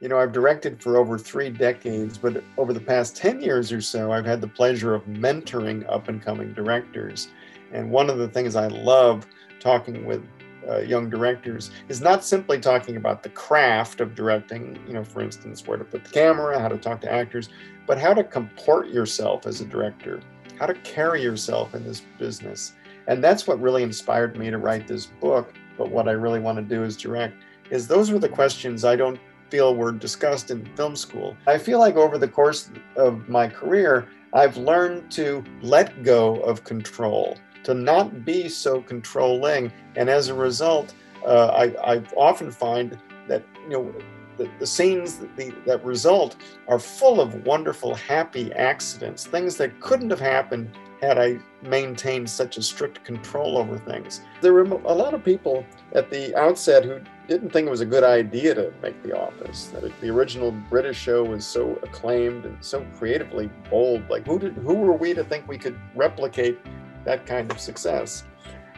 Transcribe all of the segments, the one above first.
You know, I've directed for over three decades, but over the past 10 years or so, I've had the pleasure of mentoring up and coming directors. And one of the things I love talking with uh, young directors is not simply talking about the craft of directing, you know, for instance, where to put the camera, how to talk to actors, but how to comport yourself as a director, how to carry yourself in this business. And that's what really inspired me to write this book. But what I really want to do is direct, is those were the questions I don't feel were discussed in film school. I feel like over the course of my career, I've learned to let go of control, to not be so controlling. And as a result, uh, I, I often find that, you know, the, the scenes that, the, that result are full of wonderful, happy accidents, things that couldn't have happened had I maintained such a strict control over things. There were a lot of people at the outset who didn't think it was a good idea to make The Office. That the original British show was so acclaimed and so creatively bold. Like, who did, who were we to think we could replicate that kind of success?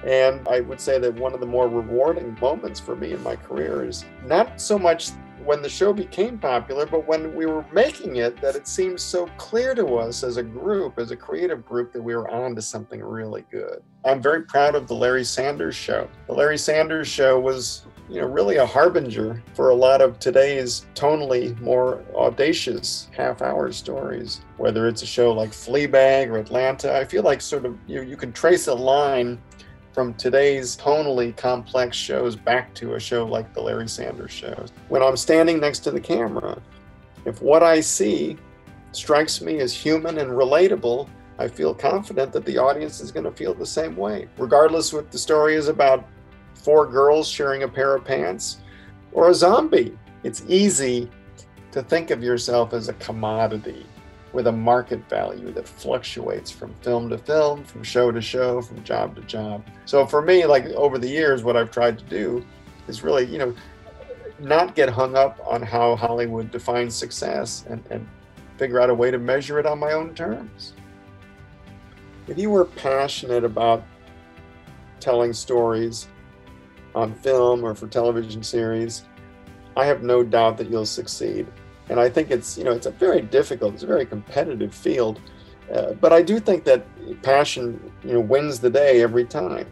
And I would say that one of the more rewarding moments for me in my career is not so much when the show became popular, but when we were making it, that it seemed so clear to us as a group, as a creative group, that we were on to something really good. I'm very proud of the Larry Sanders Show. The Larry Sanders Show was you know, really a harbinger for a lot of today's tonally more audacious half hour stories. Whether it's a show like Fleabag or Atlanta, I feel like sort of you, you can trace a line from today's tonally complex shows back to a show like the Larry Sanders Show. When I'm standing next to the camera, if what I see strikes me as human and relatable, I feel confident that the audience is going to feel the same way, regardless what the story is about four girls sharing a pair of pants or a zombie. It's easy to think of yourself as a commodity with a market value that fluctuates from film to film, from show to show, from job to job. So for me, like over the years, what I've tried to do is really, you know, not get hung up on how Hollywood defines success and, and figure out a way to measure it on my own terms. If you were passionate about telling stories on film or for television series, I have no doubt that you'll succeed. And I think it's, you know, it's a very difficult, it's a very competitive field. Uh, but I do think that passion, you know, wins the day every time.